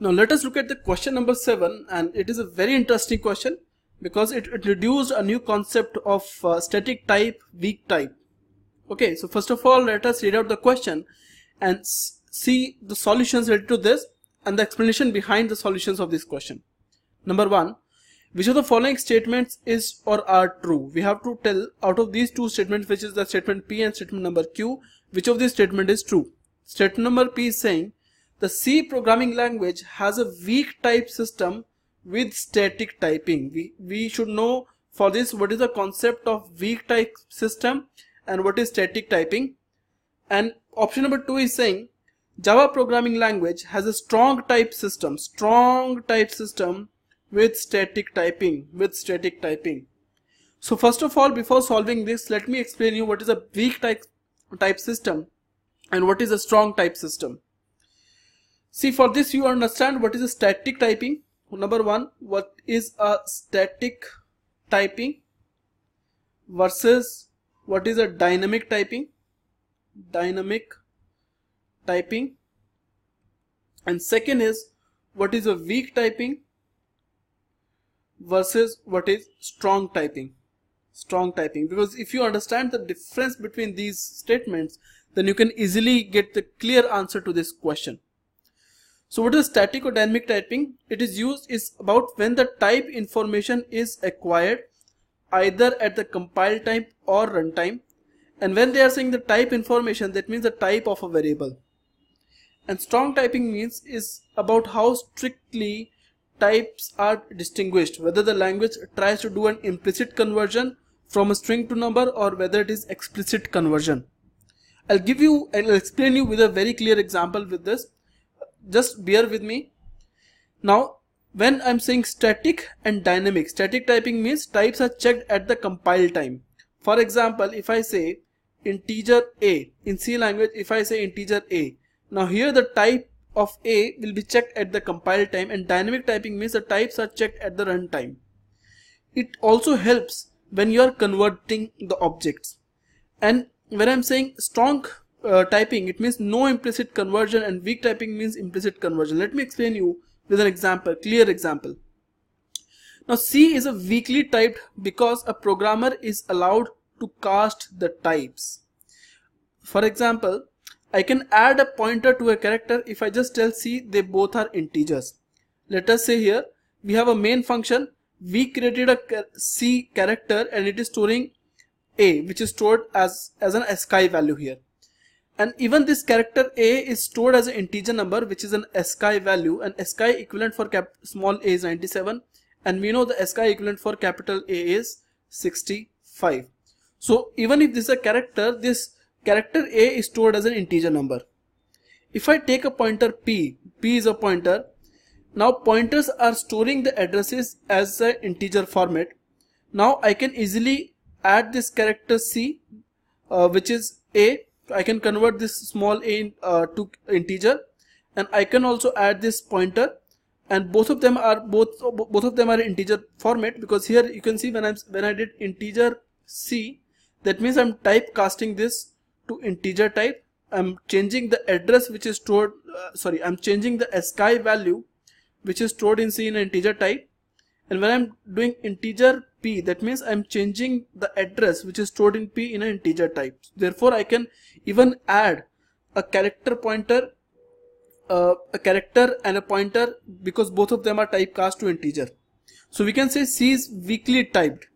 Now let us look at the question number 7 and it is a very interesting question because it introduced a new concept of uh, static type, weak type. Okay, so first of all let us read out the question and see the solutions related to this and the explanation behind the solutions of this question. Number 1. Which of the following statements is or are true? We have to tell out of these two statements which is the statement P and statement number Q which of these statement is true. Statement number P is saying the C programming language has a weak type system with static typing. We, we should know for this what is the concept of weak type system and what is static typing. And option number two is saying Java programming language has a strong type system, strong type system with static typing, with static typing. So first of all, before solving this, let me explain you what is a weak type, type system and what is a strong type system. See for this you understand what is a static typing. Number one, what is a static typing versus what is a dynamic typing. Dynamic typing. And second is what is a weak typing versus what is strong typing strong typing because if you understand the difference between these statements then you can easily get the clear answer to this question so what is static or dynamic typing? It is used is about when the type information is acquired either at the compile time or runtime. And when they are saying the type information, that means the type of a variable. And strong typing means is about how strictly types are distinguished, whether the language tries to do an implicit conversion from a string to number or whether it is explicit conversion. I'll give you, I'll explain you with a very clear example with this just bear with me. Now when I'm saying static and dynamic static typing means types are checked at the compile time. For example if I say integer a in C language if I say integer a now here the type of a will be checked at the compile time and dynamic typing means the types are checked at the runtime. It also helps when you are converting the objects. And when I'm saying strong uh, typing. It means no implicit conversion and weak typing means implicit conversion. Let me explain you with an example clear example. Now C is a weakly typed because a programmer is allowed to cast the types. For example I can add a pointer to a character if I just tell C they both are integers. Let us say here we have a main function. We created a C character and it is storing a which is stored as as an ASCII value here and even this character a is stored as an integer number which is an ASCII value. And ASCII equivalent for cap small a is 97 and we know the ASCII equivalent for capital A is 65 so even if this is a character this character a is stored as an integer number. If I take a pointer p p is a pointer. Now pointers are storing the addresses as an integer format. Now I can easily add this character c uh, which is a I can convert this small a uh, to integer and I can also add this pointer and both of them are both both of them are integer format because here you can see when I'm when I did integer c that means I'm type casting this to integer type. I'm changing the address which is stored uh, sorry I'm changing the ASCII value which is stored in C in integer type and when I'm doing integer p that means I'm changing the address which is stored in p in an integer type. Therefore I can even add a character pointer uh, a character and a pointer because both of them are typecast to integer. So we can say C is weakly typed.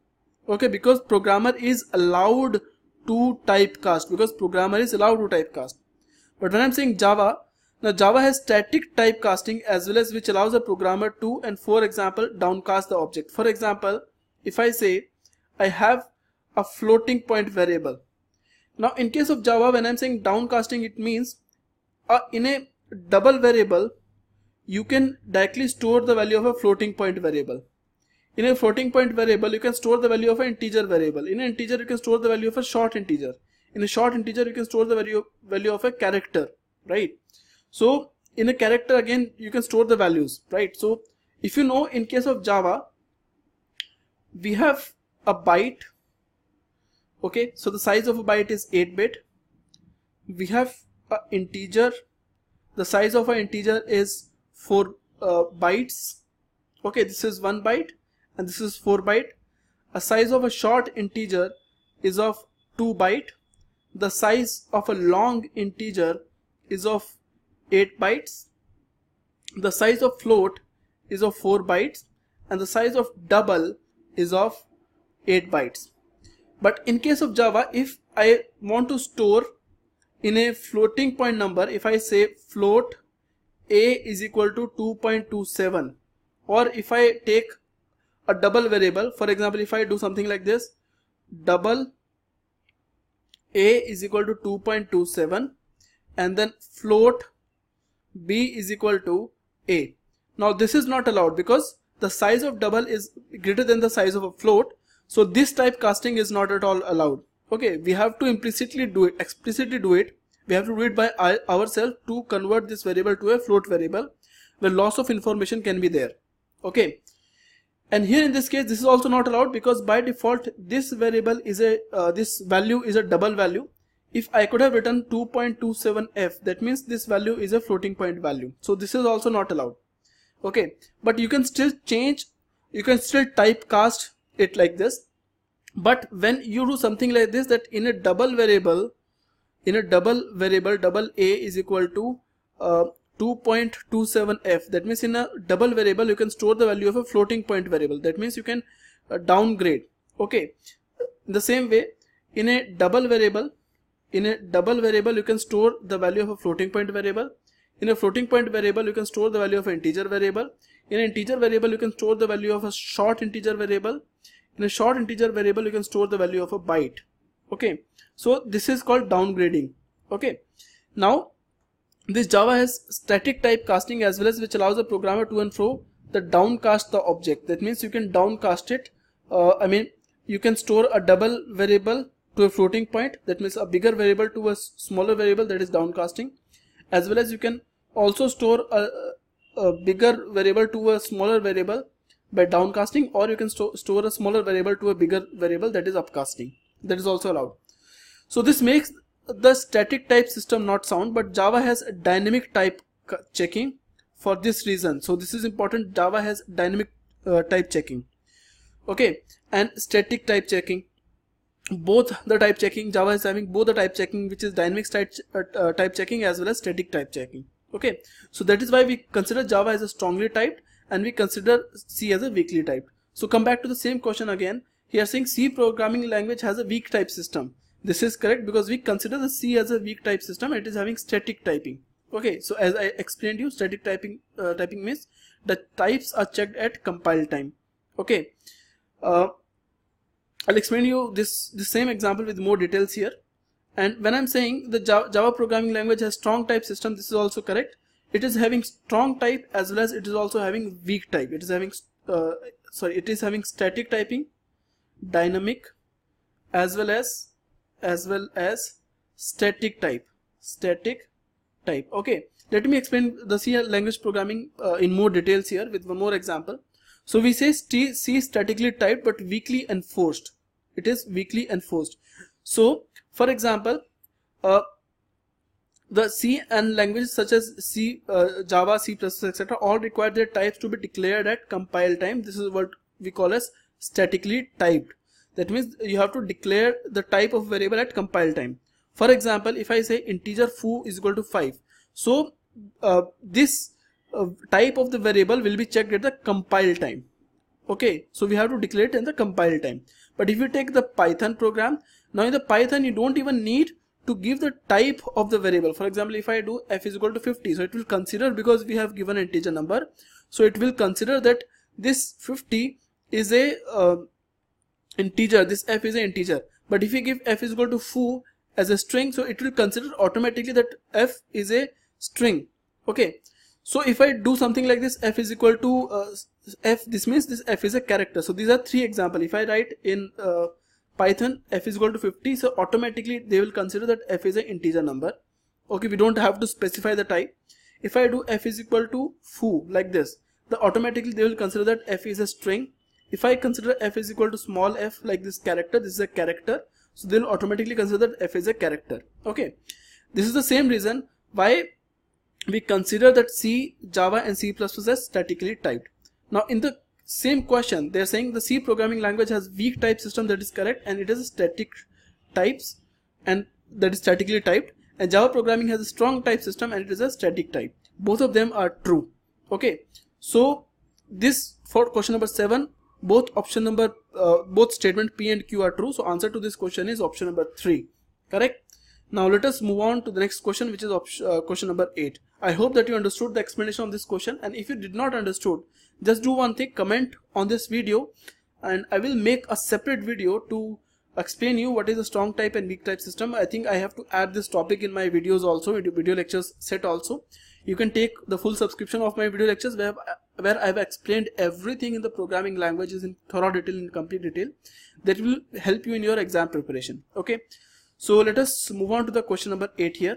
Okay because programmer is allowed to typecast because programmer is allowed to typecast. But when I'm saying Java now Java has static typecasting as well as which allows a programmer to and for example downcast the object. For example, if I say I have a floating point variable. Now in case of Java when I'm saying downcasting it means uh, in a double variable you can directly store the value of a floating point variable. In a floating point variable you can store the value of an integer variable. In an integer you can store the value of a short integer. In a short integer you can store the value, value of a character right so in a character again you can store the values right? So if you know in case of java we have a byte okay? So the size of a byte is 8 bit. We have an integer. The size of an integer is 4 uh, bytes. Okay this is 1 byte and this is 4 byte. A size of a short integer is of 2 byte. The size of a long integer is of 8 bytes. The size of float is of 4 bytes and the size of double is of 8 bytes. But in case of java if i want to store in a floating point number if i say float a is equal to 2.27 or if I take a double variable for example if I do something like this double a is equal to 2.27 and then float b is equal to a. Now this is not allowed because the size of double is greater than the size of a float. So this type casting is not at all allowed. Okay we have to implicitly do it explicitly do it. We have to do it by ourselves to convert this variable to a float variable where loss of information can be there. Okay. And here in this case this is also not allowed because by default this variable is a uh, this value is a double value if I could have written 2.27f that means this value is a floating point value. So this is also not allowed. Okay. But you can still change you can still typecast it like this. But when you do something like this that in a double variable in a double variable double a is equal to uh, 2.27f that means in a double variable you can store the value of a floating point variable. That means you can uh, downgrade. Okay. The same way in a double variable in a double variable you can store the value of a floating point variable. In a floating point variable you can store the value of an integer variable. In an integer variable you can store the value of a short integer variable. In a short integer variable you can store the value of a byte. Okay. So this is called downgrading. Okay. Now this java has static type casting as well as which allows the programmer to and fro the downcast the object. That means you can downcast it. Uh, i mean you can store a double variable to a floating point that means a bigger variable to a smaller variable that is downcasting as well as you can also store a, a bigger variable to a smaller variable by downcasting or you can sto store a smaller variable to a bigger variable that is upcasting. That is also allowed. So this makes the static type system not sound but java has a dynamic type checking for this reason. So this is important. Java has dynamic uh, type checking. Okay. And static type checking both the type checking java is having both the type checking which is dynamic type, uh, uh, type checking as well as static type checking. Okay. So that is why we consider java as a strongly typed and we consider c as a weakly typed. So come back to the same question again. Here saying c programming language has a weak type system. This is correct because we consider the C as a weak type system. It is having static typing. Okay, so as I explained you, static typing uh, typing means the types are checked at compile time. Okay, uh, I'll explain you this the same example with more details here. And when I'm saying the Java, programming language has strong type system, this is also correct. It is having strong type as well as it is also having weak type. It is having uh, sorry, it is having static typing, dynamic, as well as as well as static type static type okay let me explain the C language programming uh, in more details here with one more example so we say C is statically typed but weakly enforced it is weakly enforced so for example uh, the C and languages such as C, uh, Java, C++, etc. all require their types to be declared at compile time. This is what we call as statically typed that means you have to declare the type of variable at compile time for example if I say integer foo is equal to 5 so uh, this type of the variable will be checked at the compile time. Okay so we have to declare it in the compile time. But if you take the python program now in the python you don't even need to give the type of the variable. For example if i do f is equal to 50 so it will consider because we have given integer number so it will consider that this 50 is a uh, integer this f is an integer. But if you give f is equal to foo as a string so it will consider automatically that f is a string. Okay so if I do something like this f is equal to uh, f this means this f is a character. So these are three examples. If I write in uh, Python f is equal to 50 so automatically they will consider that f is an integer number. Okay we don't have to specify the type. If I do f is equal to foo like this the automatically they will consider that f is a string. If I consider f is equal to small f like this character this is a character. So they'll automatically consider that f is a character. Okay this is the same reason why we consider that C, Java and C++ as statically typed. Now in the same question they're saying the C programming language has weak type system that is correct and it is static types and that is statically typed and Java programming has a strong type system and it is a static type. Both of them are true. Okay. So this for question number 7 both option number uh, both statement P and Q are true. So answer to this question is option number 3. Correct. Now let us move on to the next question which is uh, question number 8. I hope that you understood the explanation of this question and if you did not understood just do one thing comment on this video and I will make a separate video to explain you what is a strong type and weak type system. I think I have to add this topic in my videos also video lectures set also. You can take the full subscription of my video lectures where, where I've explained everything in the programming languages in thorough detail in complete detail that will help you in your exam preparation. Okay so let us move on to the question number 8 here